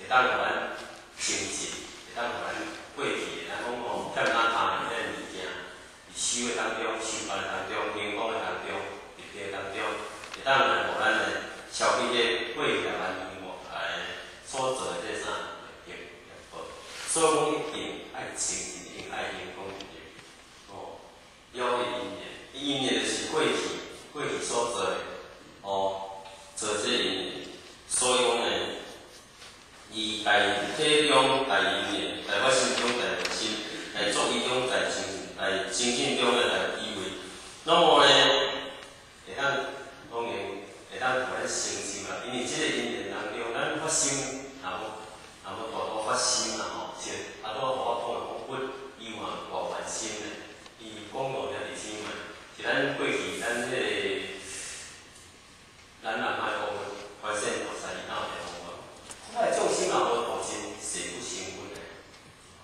会当互咱清净，会当互咱过去，咱讲吼欠咱他人迄个物件，伫修诶当中、收办当中、讲诶当中，入着当中，会当来互咱诶消费者过去咱因无诶所做诶这啥业业报，所以讲一定爱情净，一定爱因讲入着，哦，了因缘，因缘就是过去过去所做诶，哦，做这因缘，所以讲呢，以大体中大因缘，在我心中大用心，来作伊种在精来精进中诶来依位，那么呢，会当当然会当互咱成就啦，因为即个因缘当中，咱发心，然后然后大多发心啦吼，是啊，拄互我讲诶讲不伊嘛外完心诶，伊讲到了伫心嘛，是咱过去咱迄个咱人爱讲发现无三二闹诶讲法，咱诶重心若无大真，誓不成佛诶。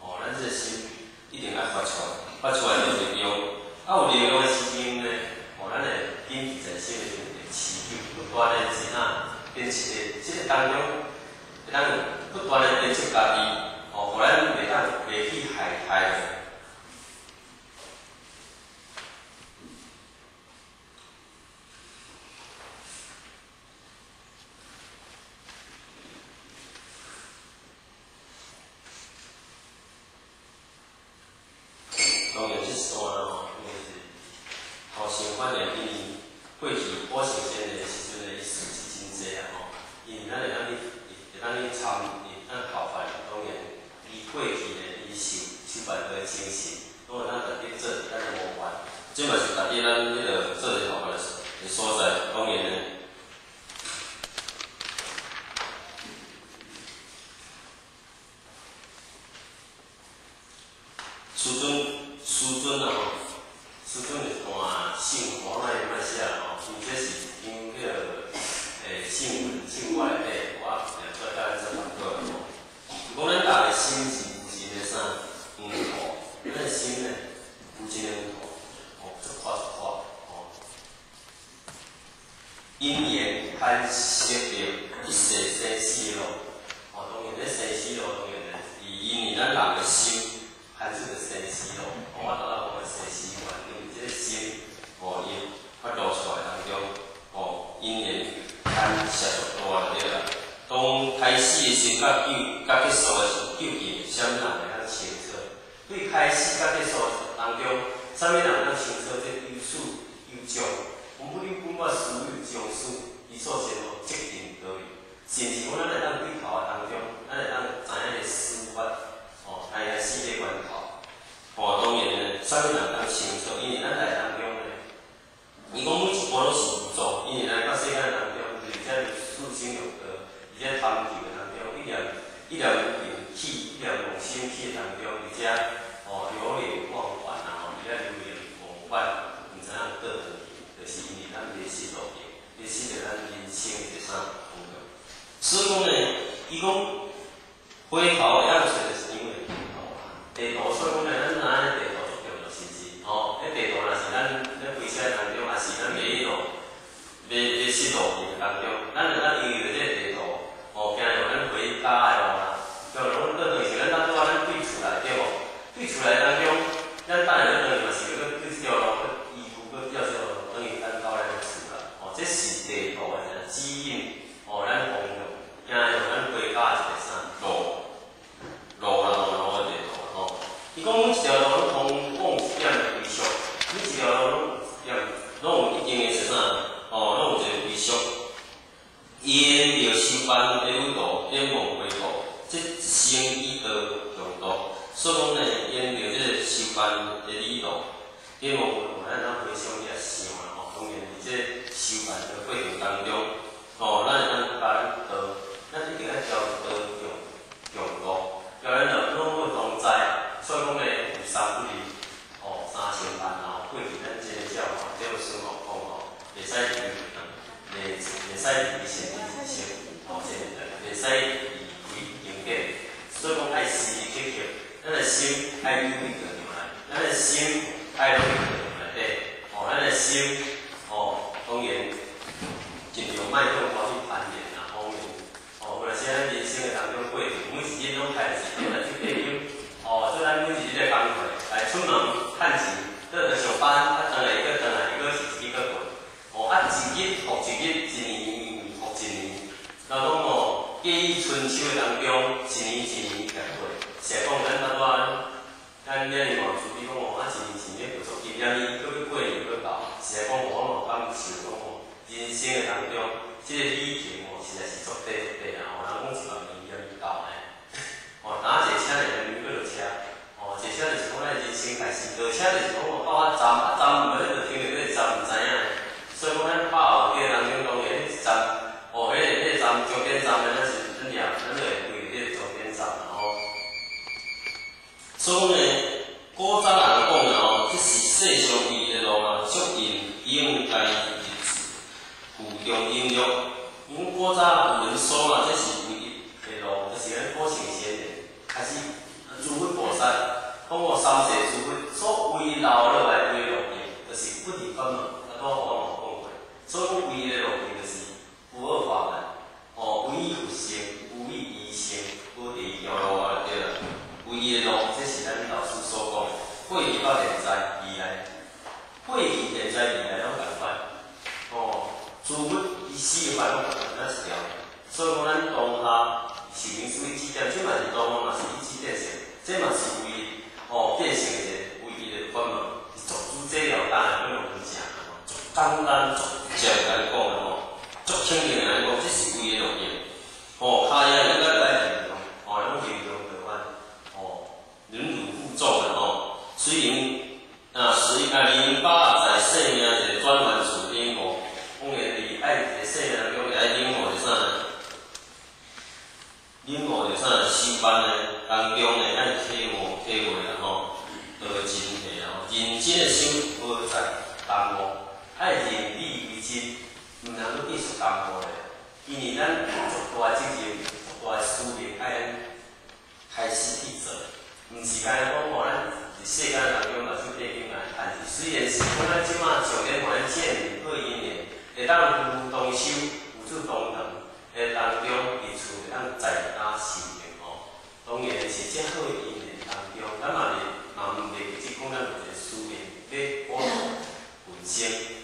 哦，咱这个心一定爱发出来，发出来就力量。啊，有力量诶时阵呢，哦，咱会坚持在心里面会持久，不断诶是哪练习诶，即个当中会当不断诶练习家己，哦，互咱袂当袂去害害。当然，即段吼，因为是后生反正比过去我是先的时阵的事是真济啊吼，因为咱会当去会当去参与咱效法，当然伊过去的伊受受办的精神，拢会当逐日做咱的模范，即嘛是逐日咱迄个做的效法的所在，当然呢。师尊，师尊啊吼，师尊是换姓黄那那些啊吼，伊这是因迄个诶姓文姓外底，我两做甲咱做朋友吼。讲咱大个心是有一个啥黄土，咱个心呢有一个黄土，哦，一块一块，哦。因缘牵涉着一世生死咯，哦，当然咧生死咯，当然咧，以因为咱人个心。还是个生死咯，我拄仔讲个生死观，因为即个心，哦，伊发露出来当中，哦，因缘牵涉足大了啦。当开始的时甲救，甲结束的时，究竟啥物人会当清楚？对开始甲结束当中，啥物人当清楚？这有始有终，我们不管事有终始，伊所先哦，决定得有，甚至讲咱会当对头啊当中，咱会当知影个司法。哦，大家世界观头，哦，当然呢，啥物人当清楚，因为咱来当中呢，伊讲每一步拢是有做，因为咱到世界，四心六德，而且探求当中，一条一条用气，一条用心气当中，而且哦流连忘返啊，吼，而且流连忘返，毋知影倒转去，就是因为咱伫世道边，伫世着咱人生一啥方向。所以讲呢，伊讲回头要找的是因为。地图，所以讲咧，今天咱们就谢谢第一题过去到现在以来，过去现在以来拢共款，哦，自古一世繁华那是条，所以讲咱当下是民主的基点，即嘛是当下嘛是一基点上，即嘛是为哦变成一个为一个法门，做主这条当然不能分享，简单做。班呢当中呢，咱体会体会啊吼，都情个吼，认真诶心何在耽误？爱认理为真，毋通阁继续耽误咧。因为咱有足大责任、大诶使命，爱开始去做，毋是干咧讲话咱伫世间当中嘛出得用啊。但是虽然是讲咱即马上咧环面二一年，会当有动心、有做动能，诶当中伫厝会当在家心。当然是最好的语当中，咱嘛哩嘛毋袂去讲咱有一个书面，伫保存文。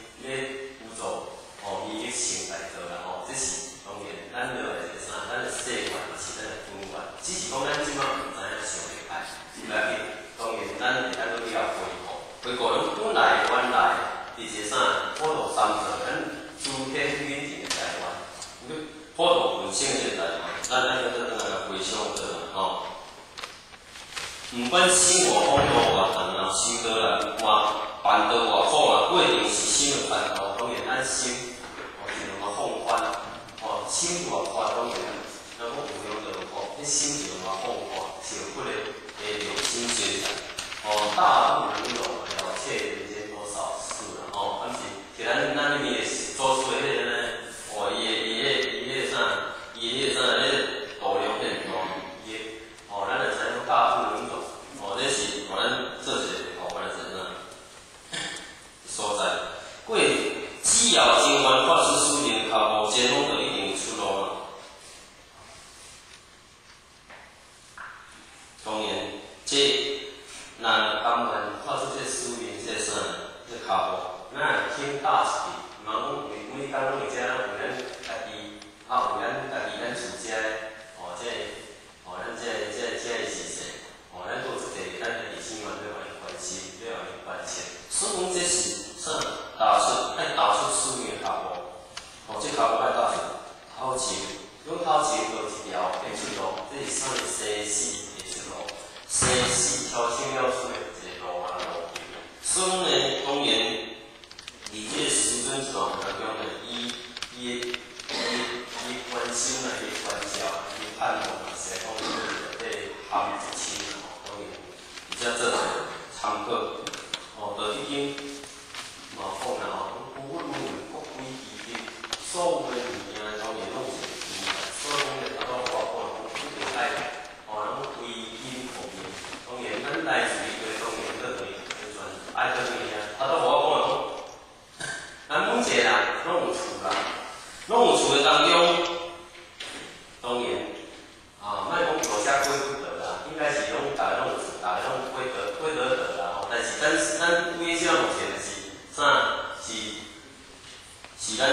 唔关心我，帮我我等人，几个人帮反到我好了，过年。当中，当，啊，卖讲多谢规矩啦，应该是拢，大家拢有，大家拢有规，啦，但是咱咱规少毋是，毋是，算是，是咱。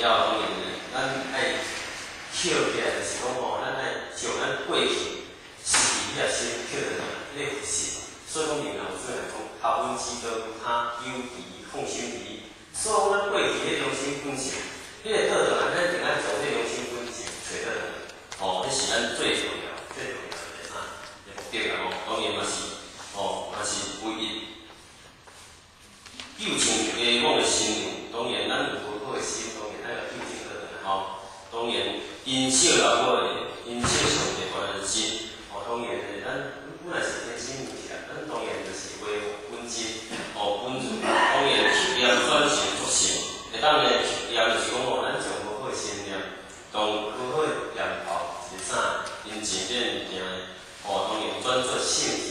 要当然呢，咱爱捡起来就是讲吼，咱爱将咱过去是遐先捡起来，你有是。所以讲，闽南语来讲，他分之多，他有其放心之。所以讲，咱过去迄种心分享，迄个倒转来，咱定爱从迄种心分享找倒来，吼、迄是咱最重。即便你爱，我都能专注幸福。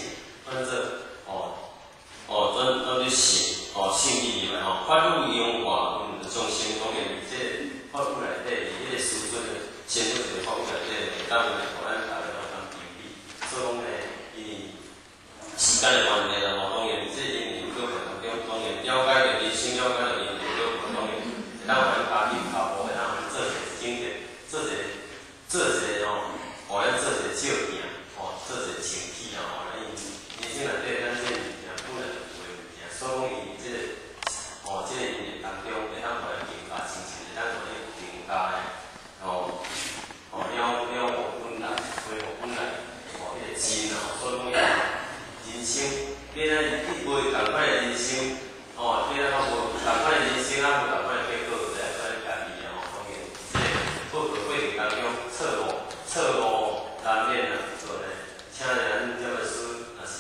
款的人生，啊，无同款的结果，在在家己哦，当然，即个不可过程当中错误，错误难免啊，做呢，请咱这本书也是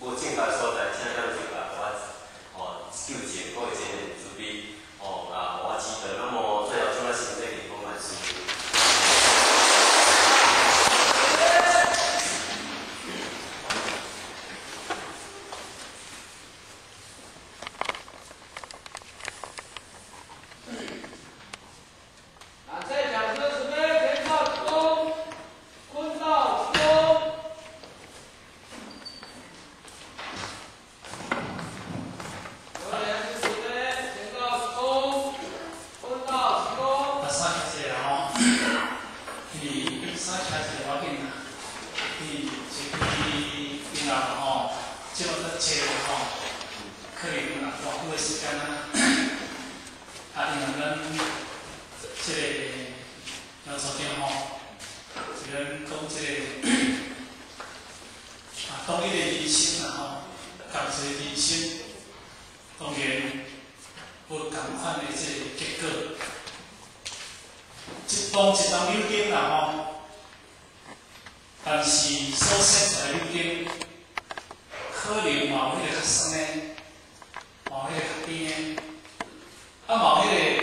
无正确所在，请咱正确我哦纠正，各位这个自备哦啊，我记得，那么最后做个行政员工满书。感谢讲师慈悲，天道之功，坤道之功。有言是慈悲，天道之功，坤道之功。啊，三开始啦吼，伊三开始要紧啦，伊是伊因吼，即个在车吼，可能啦偌久的时间啊，啊，因为咱即个杨所长吼，是咱讲即个啊，当一个医生啦吼，共一个医生，当然有共款的即个结果。一当一当柳丁啦吼，但是所选出来柳丁，可能嘛有迄个较酸的，嘛有迄个较甜的，啊嘛有迄个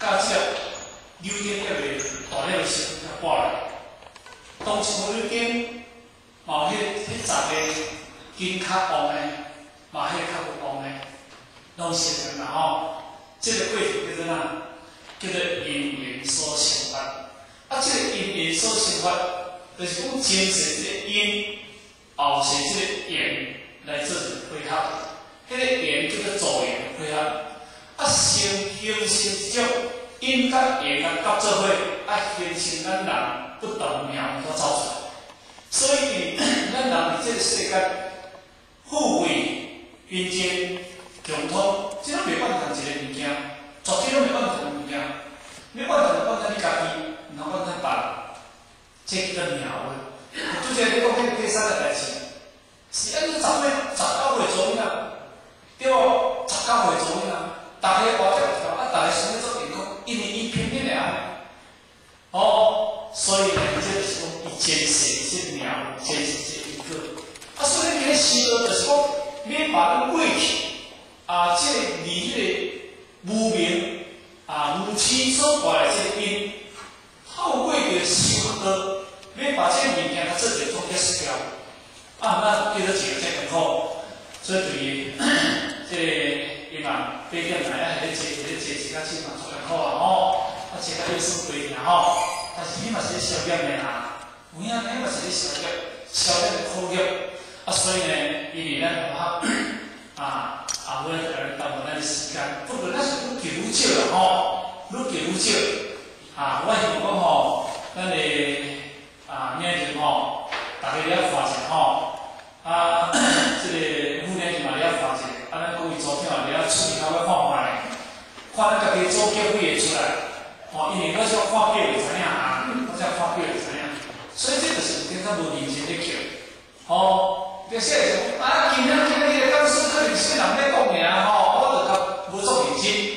甲即个柳丁还袂大了时较挂来。当一当柳丁，嘛有迄迄十个筋较黄的，嘛迄个较有黄的，拢是安啦吼。即个过程叫做哪？叫做因缘所生法。啊，即个因缘所生法，就是讲前世即个因，后世即个缘来做一个配合。迄个缘叫做助缘配合。啊，成形成一种因甲缘甲合做伙，啊，形成咱人不同苗所走出来。所以，咱人伫即个世界，富贵、贫贱、穷通，即拢袂管同一个物件，绝对拢袂管同一个物件。你管同管咱你家己，毋通管咱别人，这叫做苗。拄则你讲迄个第三个代志，是按照十岁、十九岁左右啊，对无？十九岁左右啊，逐个活这条，啊，逐个想要做健康，因为伊偏偏的啊，哦，所以呢，这就是讲伊前世是苗，前世是一个。啊，所以你咧思考就是讲，你把咱过去啊，即、个离迄个无明啊无痴所带来即个因，透过着修道，把即个物件甲做一个总结释掉。啊，那叫做一个这个好，所以对于即个伊嘛，八点来啊，迄个坐，迄个坐一较起嘛，足够好啊吼，啊，坐较有数对尔吼，但是你嘛是咧消减的啊，有影你嘛是咧消减，消减的苦肉。啊，所以呢，因为咱学校啊，啊，我来耽误那的时间，不过咱是愈求愈少啦吼，愈求愈少。啊，我希望吼，咱的啊年龄吼，大家了发一下吼，啊，这个副年级嘛了发一下，啊，咱各位组长也了处理好要看卖，看咱家己组结会会出来，吼，因为我只看表会知影啊，我只看表会知影，所以这就是有点较无认真咧叫，吼。就是啊，今仔今仔日讲书可能是人咧讲尔吼，我就较无做认真。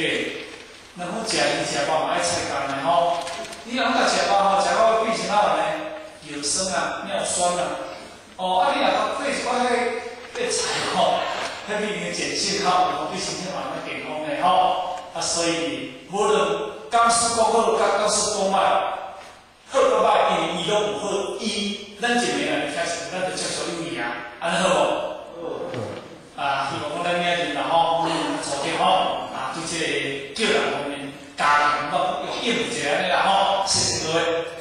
诶，若好食鱼食饱嘛爱菜干的吼，你若甲食，酸啊，尿酸啊。哦，啊你若讲对一寡迄迄菜吼，迄比你碱性较有，对身体嘛较健康的吼。啊，所以无论讲书讲好，甲讲书讲歹。好个歹，因为伊拢有好伊，咱一年来开始，咱就接受有伊啊，安尼好无？啊，希望讲咱年人啦吼，组织吼，啊，对即个教育方面加强到有应一下安尼啦吼，谢谢各位。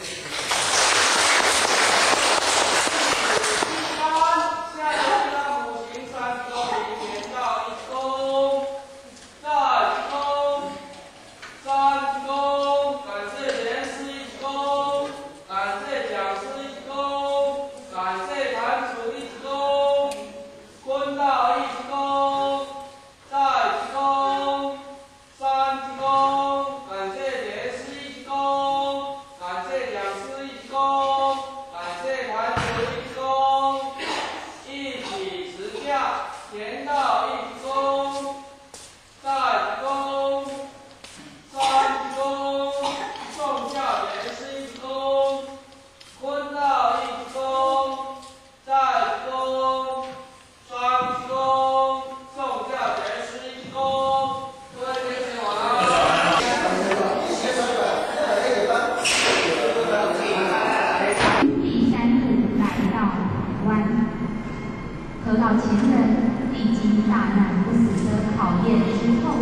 和老前人历经大难不死的考验之后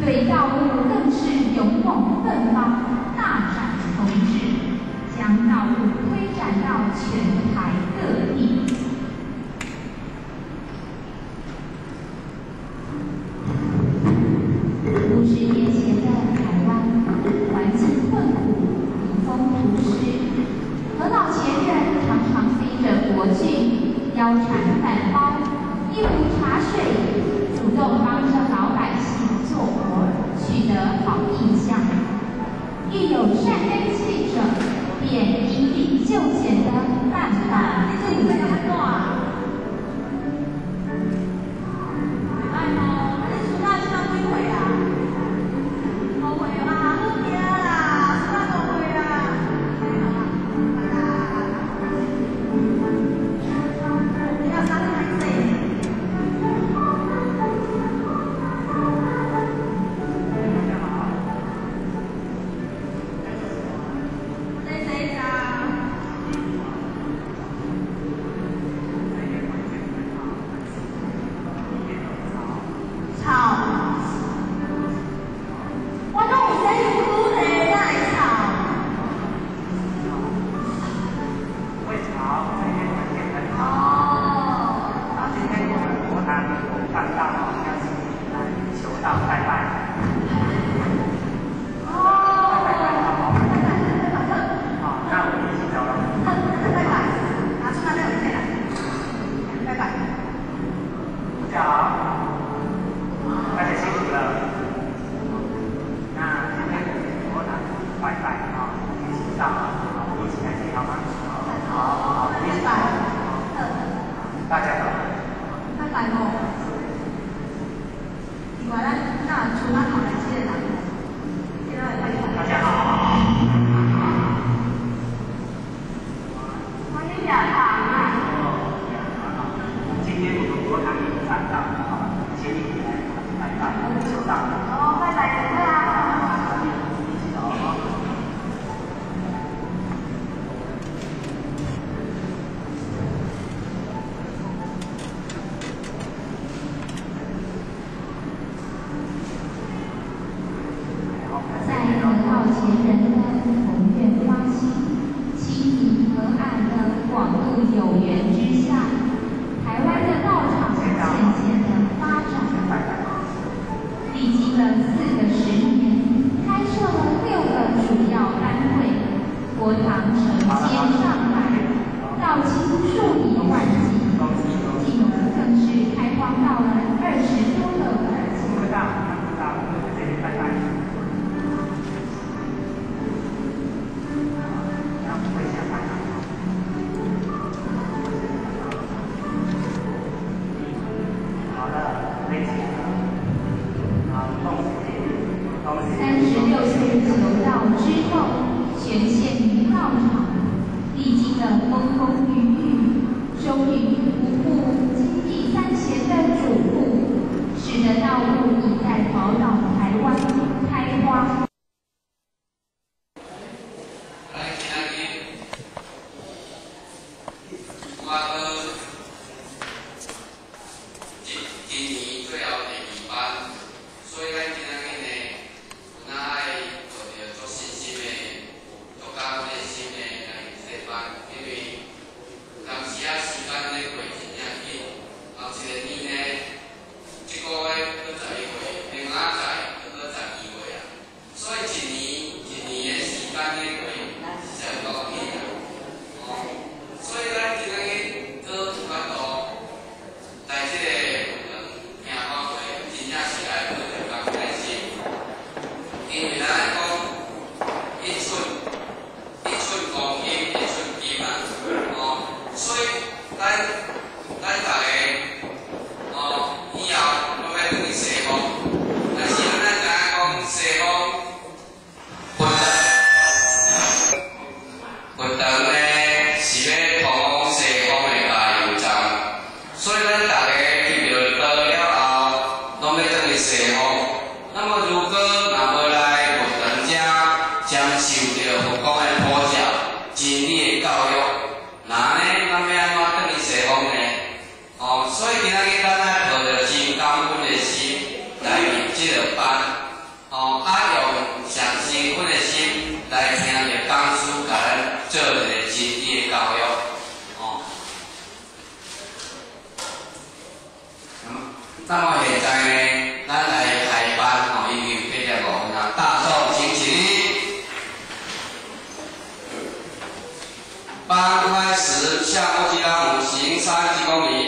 对道路更是勇猛奋发大展宏志将道路推展到全八开十向欧吉拉行三十公里。